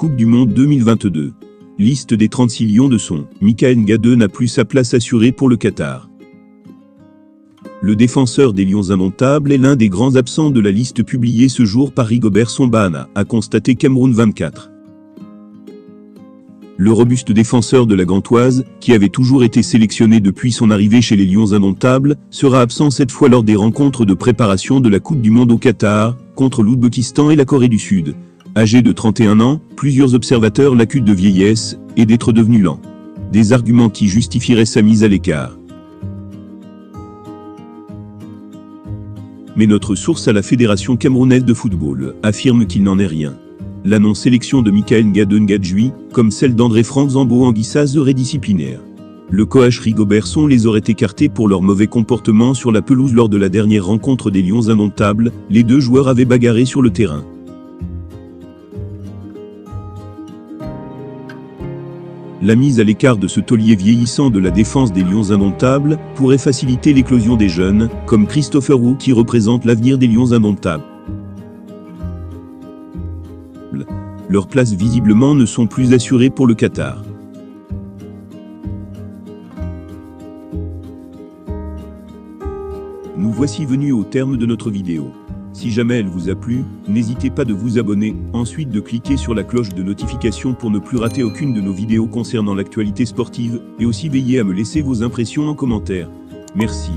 Coupe du Monde 2022. Liste des 36 lions de son. Michael Gade n'a plus sa place assurée pour le Qatar. Le défenseur des Lions indomptables est l'un des grands absents de la liste publiée ce jour par Rigobert Sombana, a constaté Cameroun 24. Le robuste défenseur de la Gantoise, qui avait toujours été sélectionné depuis son arrivée chez les Lions indomptables, sera absent cette fois lors des rencontres de préparation de la Coupe du Monde au Qatar, contre l'Ouzbékistan et la Corée du Sud. Âgé de 31 ans, plusieurs observateurs l'accusent de vieillesse et d'être devenu lent. Des arguments qui justifieraient sa mise à l'écart. mais notre source à la Fédération camerounaise de football affirme qu'il n'en est rien. La non-sélection de Michael Gadon Gadjui, comme celle d'André Franck Zambo Anguissa serait disciplinaire. Le coach Rigobertson les aurait écartés pour leur mauvais comportement sur la pelouse lors de la dernière rencontre des Lions indomptables, les deux joueurs avaient bagarré sur le terrain. La mise à l'écart de ce taulier vieillissant de la défense des Lions indomptables pourrait faciliter l'éclosion des jeunes, comme Christopher Wu qui représente l'avenir des Lions indomptables. Leurs places visiblement ne sont plus assurées pour le Qatar. Nous voici venus au terme de notre vidéo. Si jamais elle vous a plu, n'hésitez pas de vous abonner, ensuite de cliquer sur la cloche de notification pour ne plus rater aucune de nos vidéos concernant l'actualité sportive, et aussi veillez à me laisser vos impressions en commentaire. Merci.